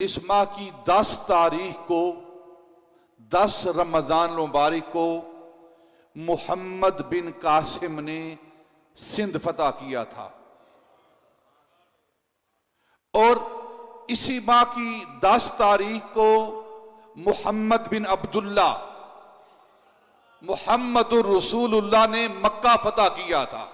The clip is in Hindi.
इस माह की दस तारीख को, दस रमज़ान मुबारक को मोहम्मद बिन कासिम ने सिंध फतह किया था। और इसी माह की दस तारीख को मोहम्मद बिन अब्दुल्ला मोहम्मद रसूलुल्लाह ने मक्का फतह किया था।